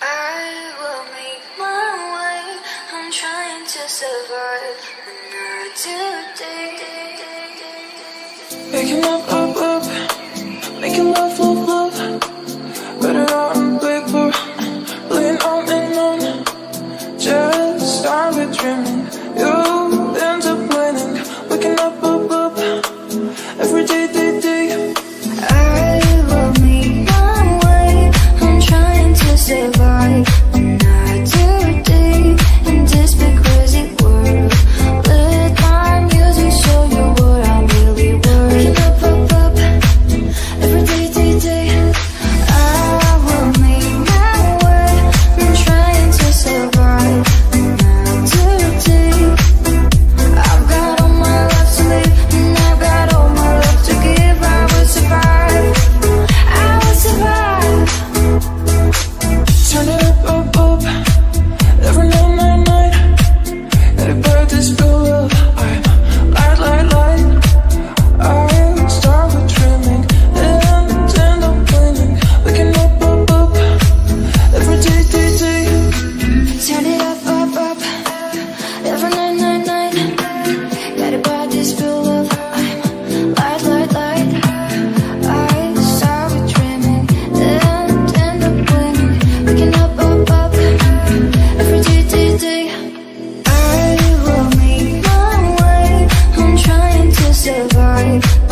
I will make my way. I'm trying to survive another day. Making my Thank you.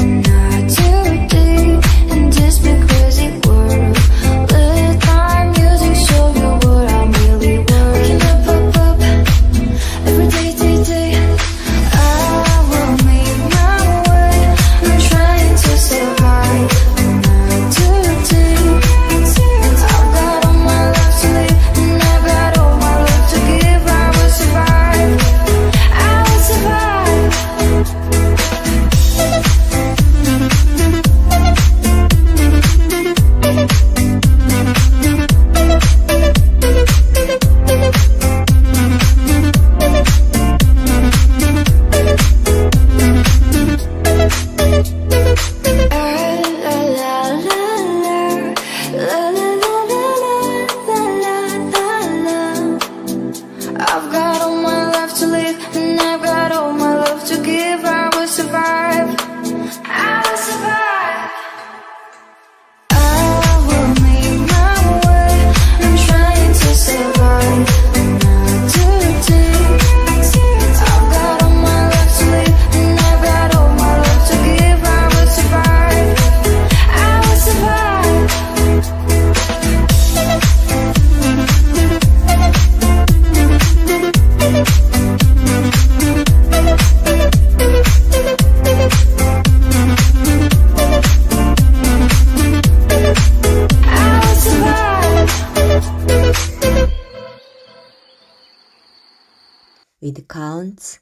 with counts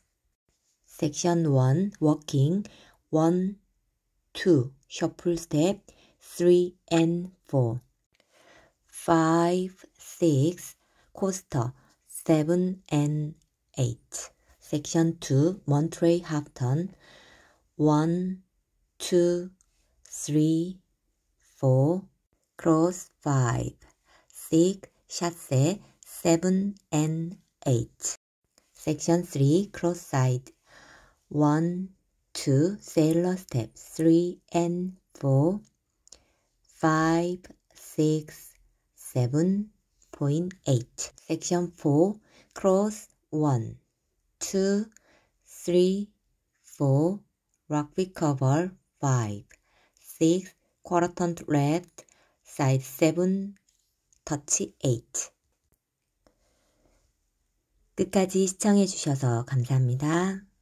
section 1 walking 1 2 shuffle step 3 and 4 5 6 coaster 7 and 8 section 2 Monterey half turn. 1 2 3 4 cross 5 6 chasse 7 and 8 Section 3 Cross Side. 1, 2 Sailor Step 3 and 4 5, 6, 7 point 8 Section 4 Cross 1, 2, 3, 4 Rock recover 5, 6 Quarter turn left side 7 touch 8 끝까지 시청해주셔서 감사합니다.